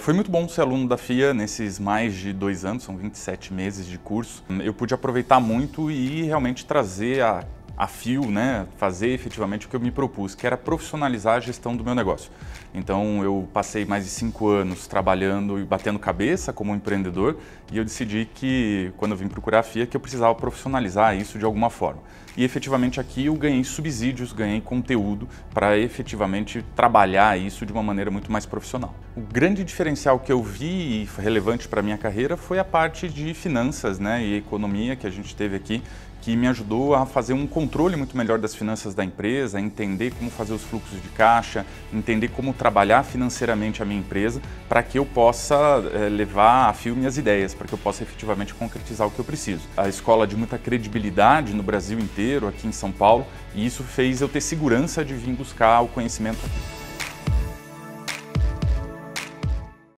Foi muito bom ser aluno da FIA nesses mais de dois anos, são 27 meses de curso. Eu pude aproveitar muito e realmente trazer a a fio, né, fazer efetivamente o que eu me propus, que era profissionalizar a gestão do meu negócio. Então eu passei mais de cinco anos trabalhando e batendo cabeça como empreendedor e eu decidi que quando eu vim procurar a FIA que eu precisava profissionalizar isso de alguma forma. E efetivamente aqui eu ganhei subsídios, ganhei conteúdo para efetivamente trabalhar isso de uma maneira muito mais profissional. O grande diferencial que eu vi e relevante para minha carreira foi a parte de finanças, né, e economia que a gente teve aqui, que me ajudou a fazer um controle muito melhor das finanças da empresa, entender como fazer os fluxos de caixa, entender como trabalhar financeiramente a minha empresa, para que eu possa é, levar a fio minhas ideias, para que eu possa efetivamente concretizar o que eu preciso. A escola de muita credibilidade no Brasil inteiro, aqui em São Paulo, e isso fez eu ter segurança de vir buscar o conhecimento aqui.